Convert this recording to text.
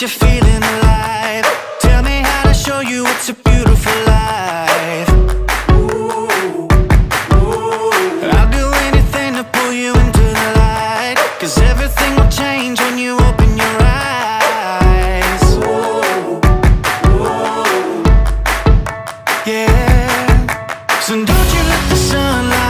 you're feeling alive. Tell me how to show you it's a beautiful life. I'll do anything to pull you into the light Cause everything will change when you open your eyes. Yeah. So don't you let the sunlight